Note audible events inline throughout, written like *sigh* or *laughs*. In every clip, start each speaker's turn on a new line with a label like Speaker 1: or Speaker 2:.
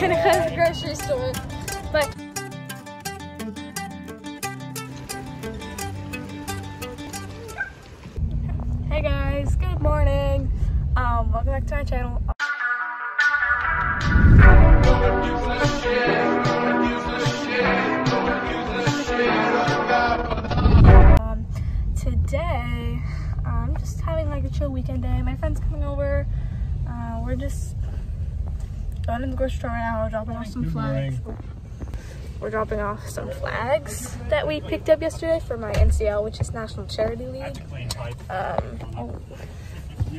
Speaker 1: Gonna go to the grocery store, but. Hey guys, good morning. Um, welcome back to my channel. Um, today, I'm just having like a chill weekend day. My friend's coming over. Uh, we're just going to the grocery store right now. We're dropping off some flags. We're dropping off some flags that we picked up yesterday for my NCL, which is National Charity League. Um,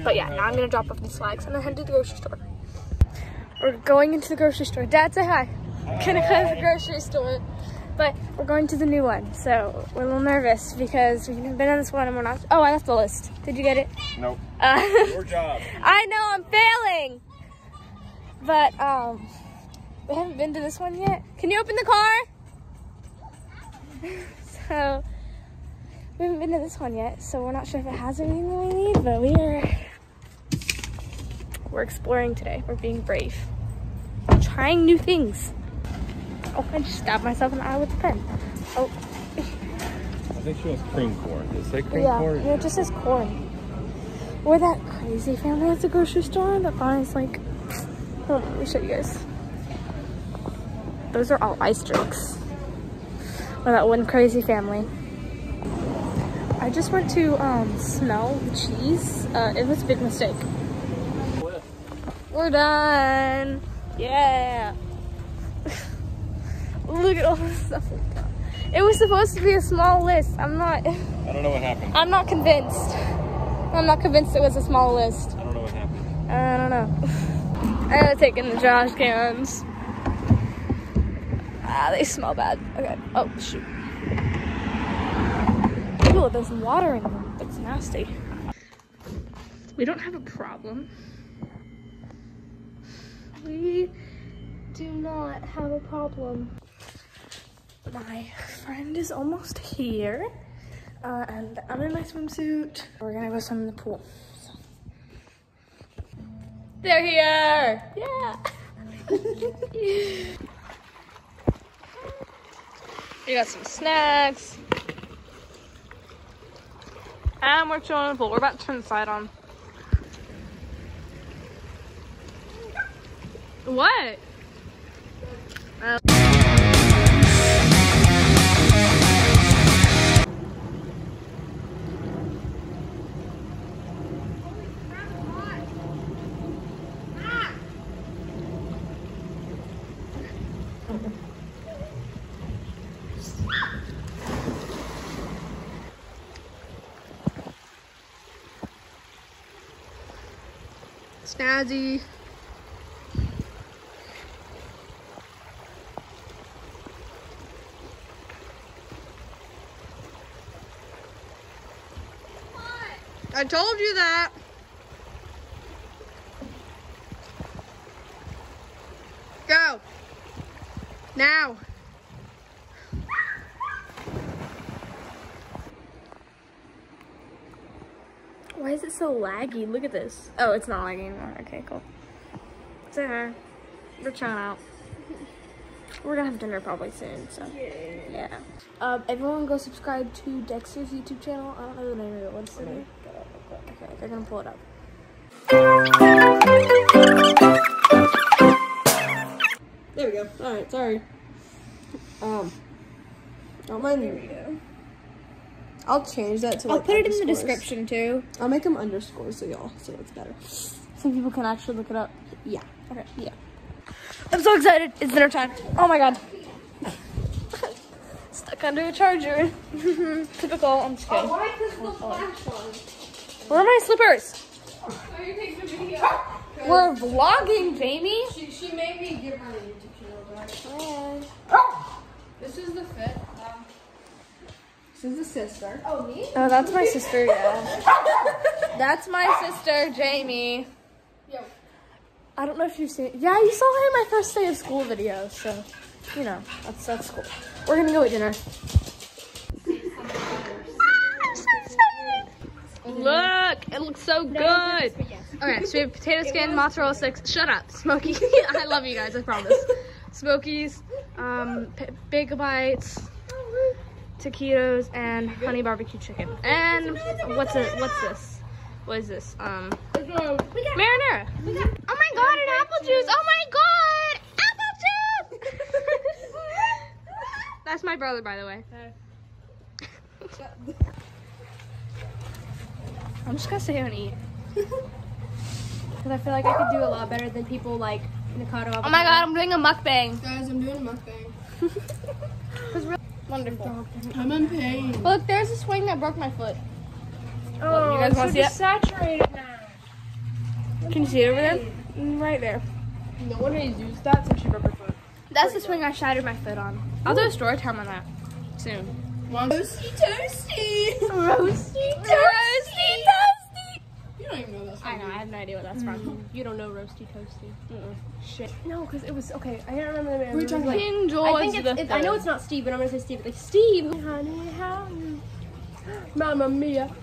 Speaker 1: but yeah, now I'm gonna drop off these flags and then head to the grocery store. We're going into the grocery store. Dad, say hi. Gonna go to the grocery store, but we're going to the new one, so we're a little nervous because we've been on this one and we're not. Oh, I left the list. Did you get it?
Speaker 2: Nope.
Speaker 1: Uh,
Speaker 2: Your job. *laughs*
Speaker 1: I know I'm failing, but um, we haven't been to this one yet. Can you open the car? *laughs* so we haven't been to this one yet, so we're not sure if it has anything that we need, but we are we're exploring today. We're being brave, We're trying new things. Oh, I just stabbed myself in the eye with a pen. Oh,
Speaker 2: I think she wants cream corn. Does it say cream
Speaker 1: yeah,
Speaker 2: corn?
Speaker 1: yeah, it just says corn. We're that crazy family at the grocery store that buys like. Hold on, let me show you guys. Those are all ice drinks. We're that one crazy family. I just went to um, smell the cheese. Uh, it was a big mistake. We're done. Yeah. *laughs* Look at all the stuff. It was supposed to be a small list. I'm not. *laughs*
Speaker 2: I don't know what happened.
Speaker 1: I'm not convinced. I'm not convinced it was a small list.
Speaker 2: I don't know what happened.
Speaker 1: I don't know. *laughs* I gotta take in the trash cans. Ah, they smell bad. Okay. Oh, shoot. Ooh, there's water in them. That's nasty. We don't have a problem. We do not have a problem. My friend is almost here. Uh, and I'm in my swimsuit. We're gonna go swim in the pool. They're here! Yeah! we got some snacks. And we're chilling in the pool. We're about to turn the slide on. What? Snazzy. I told you that. Go. Now. Why is it so laggy? Look at this. Oh, it's not laggy anymore. Okay, cool. Hi. We're chilling out. We're gonna have dinner probably soon, so yeah. Um, everyone go subscribe to Dexter's YouTube channel. I don't know the name of it. What's the name? Okay, they're gonna pull it up.
Speaker 3: There we go. All right, sorry. Um, don't mind me. I'll change that to
Speaker 1: I'll
Speaker 3: like
Speaker 1: put it in the description too,
Speaker 3: I'll make them underscores so y'all so it's better.
Speaker 1: so people can actually look it up.
Speaker 3: Yeah.
Speaker 1: Okay, yeah. I'm so excited. It's dinner time. Oh my god. *laughs* Stuck under a charger. *laughs* Typical. I'm just kidding. Where are my slippers? We're vlogging, Jamie.
Speaker 3: She, she made me give her the YouTube channel back. This is the fit. Um, this is the sister. Oh, me?
Speaker 1: Oh, that's my sister, yeah. *laughs* that's my sister, Jamie.
Speaker 3: Yo.
Speaker 1: I don't know if you've seen Yeah, you saw her in my first day of school video, so you know, that's that's cool. We're gonna go eat dinner. Look, it looks so good. Okay, so we have potato skin, mozzarella sticks. Shut up, Smoky. *laughs* I love you guys. I promise. Smokies, um, p- big bites, taquitos, and honey barbecue chicken. And what's it? What's this? What is this? Um, marinara. Oh my god, an apple juice. Oh my god, apple juice. *laughs* That's my brother, by the way. I'm just gonna sit here and eat. *laughs*
Speaker 3: Because I feel like I could do a lot better than people like Nikocado.
Speaker 1: Oh my god, I'm doing a mukbang. *laughs*
Speaker 3: Guys, I'm doing a mukbang.
Speaker 1: Wonderful.
Speaker 3: I'm in pain.
Speaker 1: Look, there's a swing that broke my foot.
Speaker 3: Oh,
Speaker 1: you guys wanna see it?
Speaker 3: saturated now.
Speaker 1: Can you see it over there? Mm, Right there.
Speaker 3: No one has used that since she broke her foot.
Speaker 1: That's the swing I shattered my foot on. I'll do a story time on that soon.
Speaker 3: Roasty toasty.
Speaker 1: Roasty
Speaker 3: toasty.
Speaker 1: toasty.
Speaker 3: You don't even know that's
Speaker 1: I know, I have no idea what that's from. Mm-hmm.
Speaker 3: You don't know roasty toasty.
Speaker 1: Mm-mm.
Speaker 3: Shit. No, because it was okay. I don't remember the name.
Speaker 1: We're talking
Speaker 3: like,
Speaker 1: King
Speaker 3: I think it's, it's. I know it's not Steve, but I'm gonna say Steve. Like Steve. Honey, how? *gasps* Mamma mia.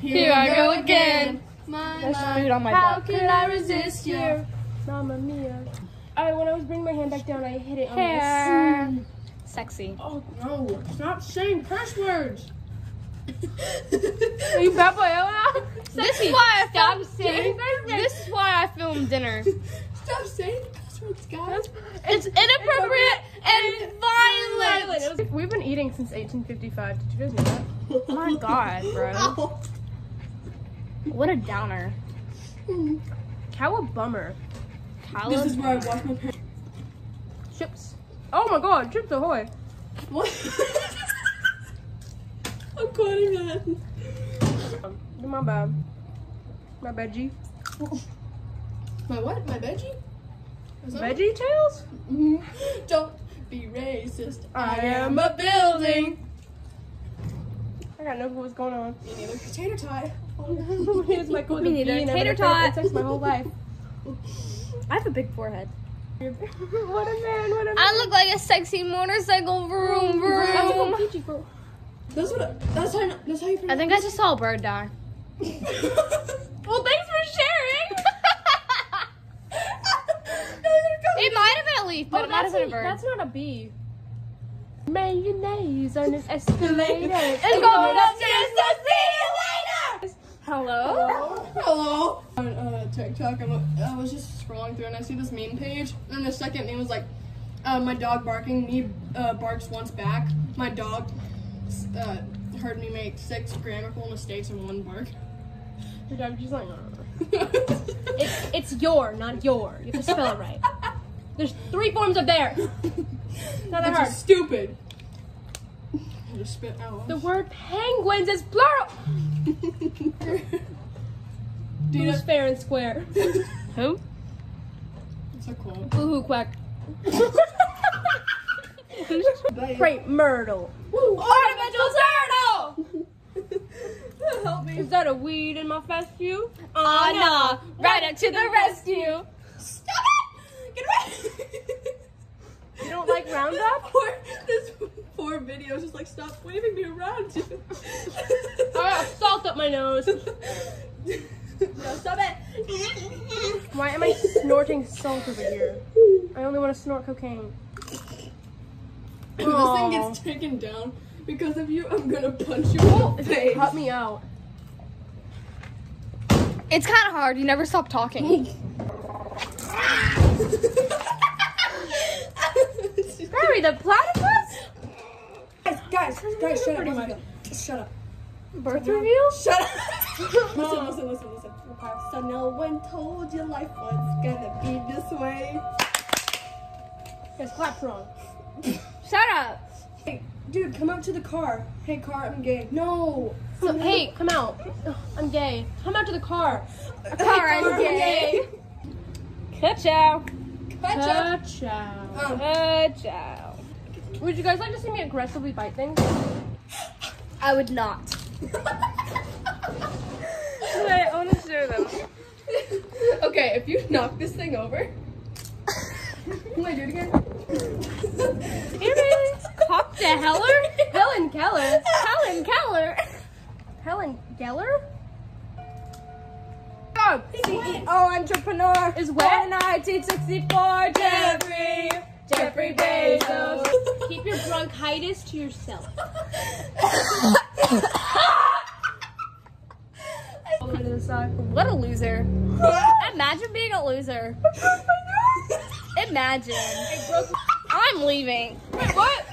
Speaker 1: Here I go again.
Speaker 3: My
Speaker 1: There's
Speaker 3: life.
Speaker 1: food on my
Speaker 3: How
Speaker 1: butt.
Speaker 3: can I resist you? Mamma mia. I when I was bringing my hand back down, I hit it on
Speaker 1: Hair.
Speaker 3: this.
Speaker 1: Sexy.
Speaker 3: Oh no! Stop saying curse words.
Speaker 1: Are you bad boy oh, This is why I filmed.
Speaker 3: saying
Speaker 1: This is why I filmed dinner.
Speaker 3: Stop saying curse words, guys.
Speaker 1: It's inappropriate and violent.
Speaker 3: We've been eating since 1855. Did you guys know that?
Speaker 1: Oh *laughs* my god, bro. What a downer. Hmm.
Speaker 3: How a bummer.
Speaker 1: This is
Speaker 3: where I wash my pants. Chips. Oh my god, Chips Ahoy. What? *laughs* I'm quoting that. Um, my bad. My veggie. My what? My veggie? Veggie Tales? Mm-hmm. Don't be racist. I am a building. I got no clue what's going on. Me neither. Tater tot. *laughs* Here's my code. *laughs*
Speaker 1: Me neither.
Speaker 3: Tater tot.
Speaker 1: tot.
Speaker 3: my whole life. *laughs*
Speaker 1: I have a big forehead.
Speaker 3: what a man, what a man.
Speaker 1: I look like a sexy motorcycle. Vroom vroom.
Speaker 3: What Peachy girl. That's what. That's how. That's how you.
Speaker 1: I think I just saw a bird die.
Speaker 3: well, thanks for sharing. *laughs*
Speaker 1: It might have been a leaf, but
Speaker 3: Oh,
Speaker 1: it might have been a
Speaker 3: that's,
Speaker 1: bird.
Speaker 3: that's not a bee. Mayonnaise on an escalator.
Speaker 1: It's going upstairs. So see you later. Hello.
Speaker 3: Hello. On uh, TikTok, I'm, I was just scrolling through and I see this meme page, and the second meme was like, uh, "My dog barking. Me uh, barks once back. My dog uh, heard me make six grammatical mistakes in one bark." The dog just like. *laughs* it's it's your, not your. You have to spell it right. There's three forms of there. *laughs* Not that hard. Stupid. Just spit out. The word penguins is plural. *laughs* Who's fair and square?
Speaker 1: Who?
Speaker 3: It's a quote. Boo-hoo quack. *laughs* Crepe myrtle. Ornamental turtle! Help me. Is that a weed in my fescue?
Speaker 1: Oh no! Right up to the rescue.
Speaker 3: Stop it! Get away! You don't like Roundup? *laughs* Poor, this poor video is just like, stop waving me around. *laughs* I got salt up my nose. no, stop it. Why am I snorting salt over here? I only want to snort cocaine. If this thing gets taken down because of you, I'm gonna punch you in the face. Cut me out.
Speaker 1: It's kind of hard. You never stop talking. *laughs*
Speaker 3: Hurry, the platypus? Guys, guys, guys, shut up. Shut up. Birth reveal? Shut up. *laughs* listen, listen, listen, listen. So no one told you life was gonna be this way. Guys, clap wrong. *laughs*
Speaker 1: Shut up.
Speaker 3: Hey, dude, come out to the car. Hey, car, I'm gay. No.
Speaker 1: So, hey,
Speaker 3: come out. I'm gay. Come out to the car.
Speaker 1: Car, I'm gay. Ka-chow.
Speaker 3: Ka-chow. Um,
Speaker 1: Ka-chow.
Speaker 3: would you guys like to see me aggressively bite things?
Speaker 1: I would not. *laughs* I want to show them. *laughs*
Speaker 3: okay, if you knock this thing over. Can I do it again?
Speaker 1: Is. Cock the heller?
Speaker 3: Helen Keller.
Speaker 1: Helen Keller.
Speaker 3: Helen Geller?
Speaker 1: Oh, CEO entrepreneur
Speaker 4: Is?
Speaker 1: Born in 1964. Jeffrey, Jeffrey Bezos.
Speaker 4: Keep your bronchitis to yourself.
Speaker 1: To.
Speaker 4: What a loser. Imagine being a loser. *laughs* Imagine. I'm leaving.
Speaker 1: Wait, what?